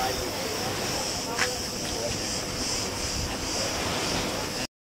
driving.